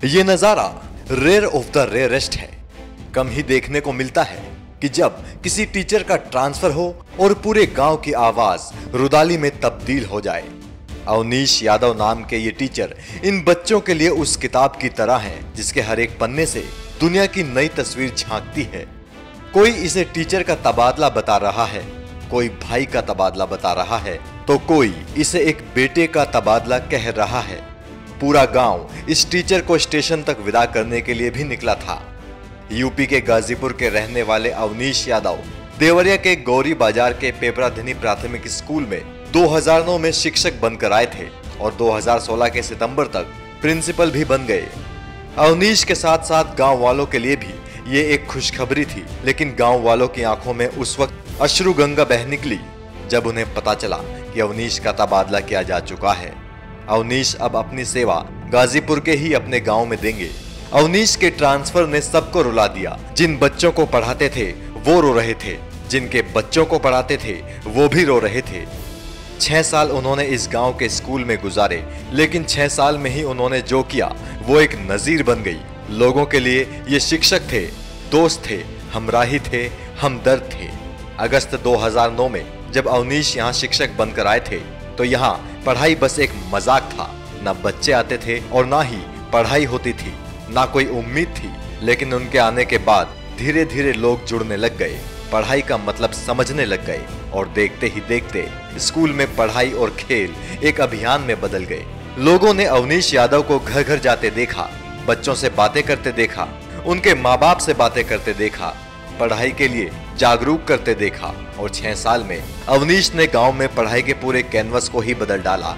ये नज़ारा rare of the rarest है। कम ही देखने को मिलता है कि जब किसी टीचर का ट्रांसफ़र हो और पूरे गाँव की आवाज़ रुदाली में तब्दील हो जाए। अवनीश यादव नाम के ये टीचर इन बच्चों के लिए उस किताब की तरह है, जिसके हर एक पन्ने से दुनिया की नई तस्वीर झांकती है। कोई इसे टीचर का तबादला बता रहा है, कोई भाई का तबादला बता रहा है तो कोई इसे एक बेटे का तबादला कह रहा है। पूरा गाँव इस टीचर को स्टेशन तक विदा करने के लिए भी निकला था। यूपी के गाजीपुर के रहने वाले अवनीश यादव, देवरिया के गौरी बाज़ार के पेपराधनी प्राथमिक स्कूल में 2009 में शिक्षक बनकर आए थे और 2016 के सितंबर तक प्रिंसिपल भी बन गए। अवनीश के साथ साथ गाँव वालों के लिए भी ये एक खुशखबरी थी, लेकिन गाँव वालों की आँखों में उस वक्त अश्रु गंगा बह निकली, जब उन्हें पता चला कि अवनीश का तबादला किया जा चुका है। अवनीश अब अपनी सेवा गाजीपुर के ही अपने गाँव में देंगे। अवनीश के ट्रांसफ़र ने सबको रुला दिया। जिन बच्चों को पढ़ाते थे, वो रो रहे थे। जिनके बच्चों को पढ़ाते थे, वो भी रो रहे थे। छह साल उन्होंने इस गाँव के स्कूल में गुजारे, लेकिन छह साल में ही उन्होंने जो किया, वो एक नजीर बन गई। लोगों के लिए ये शिक्षक थे, दोस्त थे, हमराही थे, हमदर्द थे। अगस्त 2009 में, जब अवनीश यहाँ शिक्षक बनकर आए थे तो यहाँ पढ़ाई बस एक मज़ाक था। न बच्चे आते थे और ना ही पढ़ाई होती थी। ना कोई उम्मीद थी, लेकिन उनके आने के बाद धीरे धीरे लोग जुड़ने लग गए। पढ़ाई का मतलब समझने लग गए और देखते ही देखते स्कूल में पढ़ाई और खेल एक अभियान में बदल गए। लोगों ने अवनीश यादव को घर घर जाते देखा, बच्चों से बातें करते देखा, उनके माँ बाप से बातें करते देखा। पढ़ाई के लिए जागरूक करते देखा और छह साल में अवनीश ने गाँव में पढ़ाई के पूरे कैनवस को ही बदल डाला।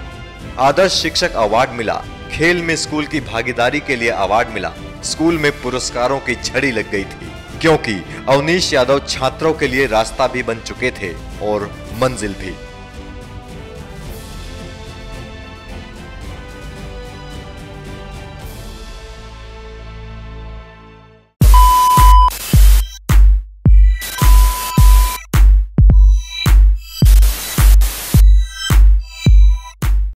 आदर्श शिक्षक अवार्ड मिला, खेल में स्कूल की भागीदारी के लिए अवार्ड मिला। स्कूल में पुरस्कारों की झड़ी लग गई थी, क्योंकि अवनीश यादव छात्रों के लिए रास्ता भी बन चुके थे और मंजिल भी।